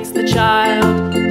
makes the child.